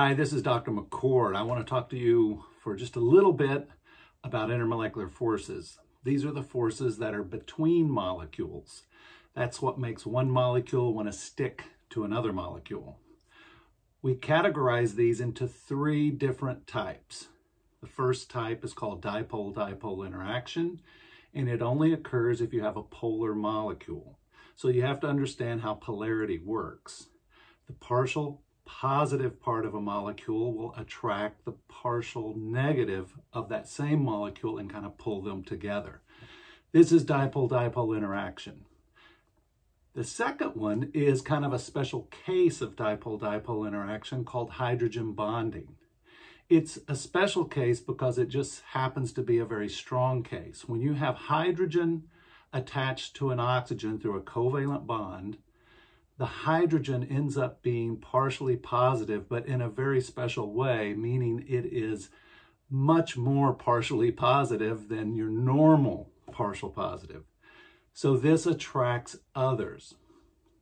Hi, this is Dr. McCord. I want to talk to you for just a little bit about intermolecular forces. These are the forces that are between molecules. That's what makes one molecule want to stick to another molecule. We categorize these into three different types. The first type is called dipole-dipole interaction, and it only occurs if you have a polar molecule. So you have to understand how polarity works. The partial positive part of a molecule will attract the partial negative of that same molecule and kind of pull them together. This is dipole-dipole interaction. The second one is kind of a special case of dipole-dipole interaction called hydrogen bonding. It's a special case because it just happens to be a very strong case. When you have hydrogen attached to an oxygen through a covalent bond, the hydrogen ends up being partially positive, but in a very special way, meaning it is much more partially positive than your normal partial positive. So this attracts others.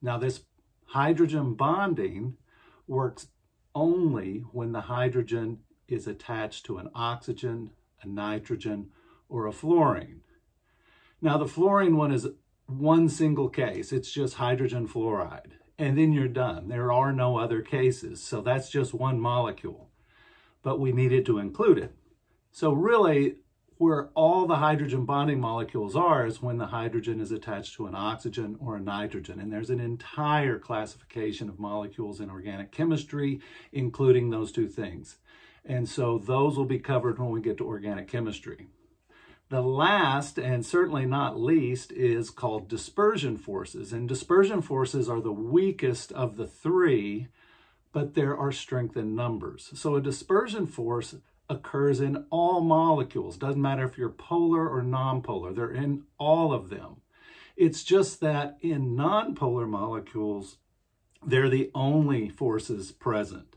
Now this hydrogen bonding works only when the hydrogen is attached to an oxygen, a nitrogen, or a fluorine. Now the fluorine one is one single case. It's just hydrogen fluoride. And then you're done. There are no other cases. So that's just one molecule. But we needed to include it. So really, where all the hydrogen bonding molecules are is when the hydrogen is attached to an oxygen or a nitrogen. And there's an entire classification of molecules in organic chemistry, including those two things. And so those will be covered when we get to organic chemistry. The last, and certainly not least, is called dispersion forces. And dispersion forces are the weakest of the three, but there are strength in numbers. So a dispersion force occurs in all molecules. Doesn't matter if you're polar or nonpolar, they're in all of them. It's just that in nonpolar molecules, they're the only forces present.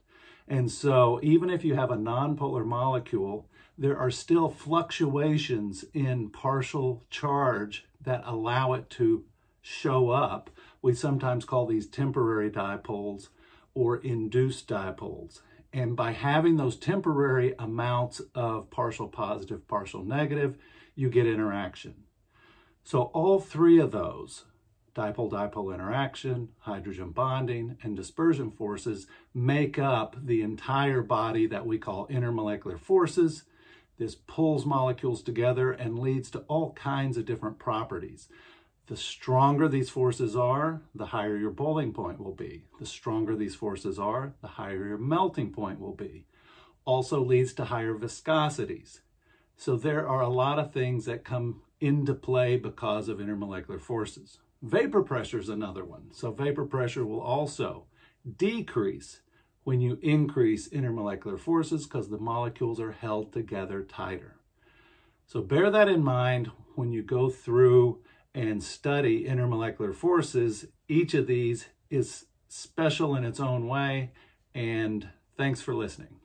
And so even if you have a nonpolar molecule, there are still fluctuations in partial charge that allow it to show up. We sometimes call these temporary dipoles or induced dipoles. And by having those temporary amounts of partial positive, partial negative, you get interaction. So all three of those, dipole-dipole interaction, hydrogen bonding, and dispersion forces make up the entire body that we call intermolecular forces this pulls molecules together and leads to all kinds of different properties. The stronger these forces are, the higher your boiling point will be. The stronger these forces are, the higher your melting point will be. Also leads to higher viscosities. So there are a lot of things that come into play because of intermolecular forces. Vapor pressure is another one. So vapor pressure will also decrease when you increase intermolecular forces because the molecules are held together tighter. So bear that in mind when you go through and study intermolecular forces. Each of these is special in its own way, and thanks for listening.